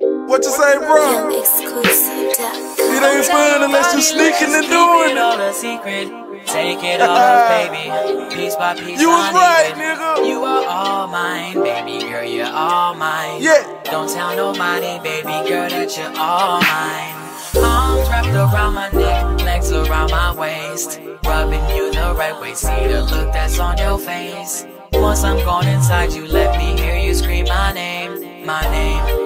What you say, bro? It ain't fun unless you sneaking and doing it. all a secret. Take it all baby. Piece by piece. You was right, nigga. You are all mine, baby girl. You're all mine. Yeah. Don't tell nobody, baby girl, that you're all mine. Arms wrapped around my neck, legs around my waist. Rubbing you the right way, see the look that's on your face. Once I'm gone inside you, let me hear you scream my name, my name.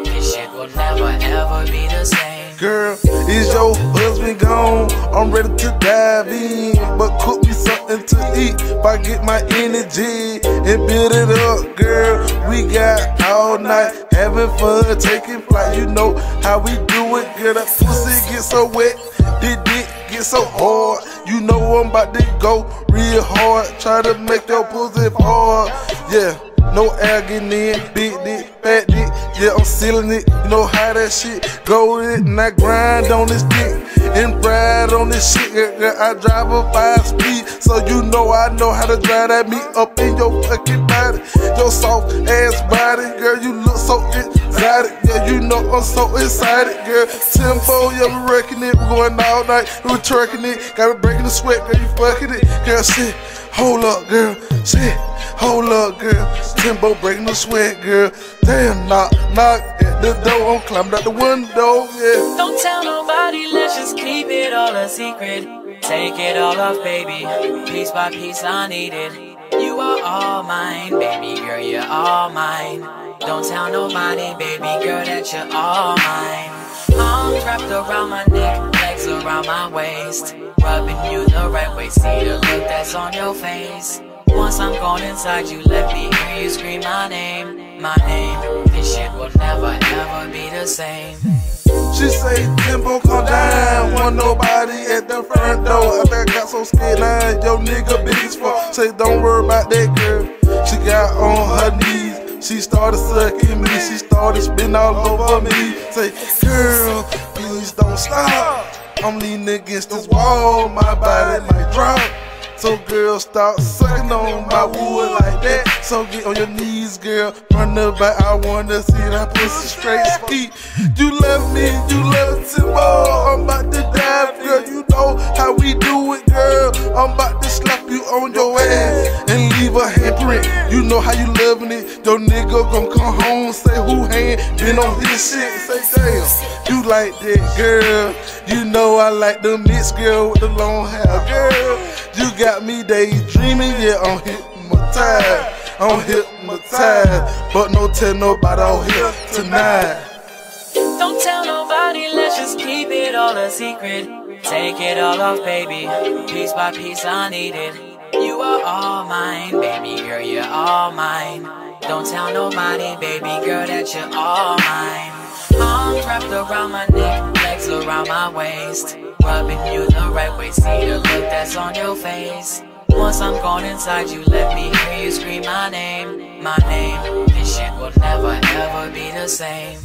Girl, is your husband gone? I'm ready to dive in. But cook me something to eat if I get my energy and build it up, girl. We got all night having fun, taking flight. You know how we do it, girl. That pussy get so wet, the dick get so hard. You know I'm about to go real hard. Try to make your pussy hard, yeah. No air getting in, big dick, fat dick, yeah, I'm sealing it. You know how that shit go with it, and I grind on this dick and ride on this shit. Girl, I drive a five speed, so you know I know how to drive that meat up in your fucking body. Your soft ass body, girl, you look so exotic. Yeah, you know I'm so excited, girl. Tempo, yeah, we wrecking it, We're going all night, we twerking it, got me breaking the sweat, girl, you fucking it, girl, shit. Hold up, girl, shit. Hold up, girl. Timbo breaking the sweat, girl. Damn, knock, knock at the door. I'm climbing out the window, yeah. Don't tell nobody, let's just keep it all a secret. Take it all off, baby. Piece by piece, I need it. You are all mine, baby girl, you're all mine. Don't tell nobody, baby girl, that you're all mine. Arms wrapped around my neck, legs around my waist. Rubbing you the right way, see the look that's on your face. Once I'm gone inside you, let me hear you scream my name, my name. This shit will never ever be the same. She say, Timbo, come down. Want nobody at the front door. I think I got so scared now. Yo, nigga, as fuck. Say, don't worry about that girl. She got on her knees. She started sucking me. She started spinning all over me. Say, girl, please don't stop. I'm leaning against this wall. My body might drop. So girl, stop sucking on my wood like that. So get on your knees, girl. Run the back, I wanna see that pussy straight speak. You love me, you love Timbo. I'm about to dive, girl. You know how we do it, girl. I'm about on your ass and leave a handprint. You know how you loving it. Your nigga gon' come home, say who hand been on his shit. Say damn, you like that, girl. You know I like the mixed girl with the long hair, girl. You got me daydreaming, yeah, I'm hypnotized. I'm hypnotized, but no tell nobody out here tonight. Don't tell nobody, let's just keep it all a secret. Take it all off, baby. Piece by piece, I need it. You are all mine, baby girl, you're all mine. Don't tell nobody, baby girl, that you're all mine. Arms wrapped around my neck, legs around my waist. Rubbing you the right way, see the look that's on your face. Once I'm gone inside you, let me hear you scream my name, my name. This shit will never ever be the same.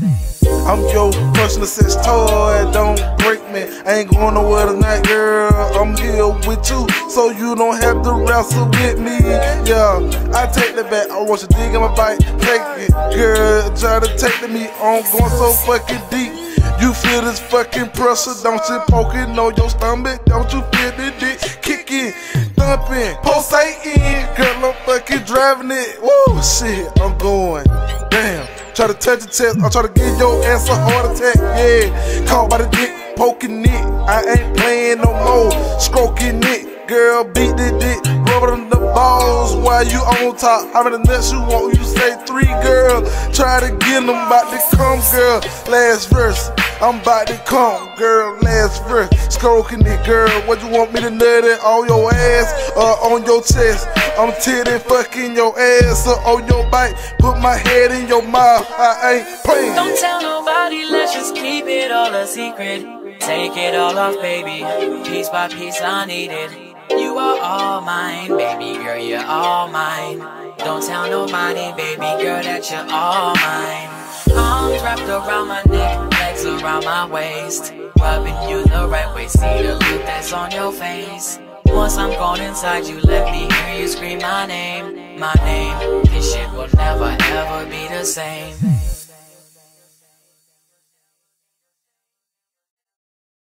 I'm your personal sex toy, don't break me. I ain't going nowhere tonight, girl. I'm here with you, so you don't have to wrestle with me. Yeah, I take the back. I want you dig in my bite, take it, girl. Try to take to me, I'm going so fucking deep. You feel this fucking pressure, don't you? Poking on your stomach, don't you feel the dick kicking, thumping, pulsating? Girl, I'm fucking driving it. Woo, shit, I'm going. Damn. Try to touch the chest, I try to give your ass a heart attack, yeah. Caught by the dick, poking it. I ain't playing no more, stroking it. Girl, beat the dick, rubbing the balls while you on top. How many nuts you want? You say three, girl. Try to get them, about to come, girl. Last verse. I'm about to come, girl, last verse. Stroking it, girl. What you want me to nut it on your ass or on your chest? I'm titty fucking your ass up on your bike. Put my head in your mouth. I ain't playing. Don't tell nobody, let's just keep it all a secret. Take it all off, baby. Piece by piece, I need it. You are all mine, baby girl, you're all mine. Don't tell nobody, baby girl, that you're all mine. Arms wrapped around my neck, legs around my waist. Rubbing you the right way, see the look that's on your face. Once I'm gone inside you, let me hear you scream my name, my name. This shit will never ever be the same.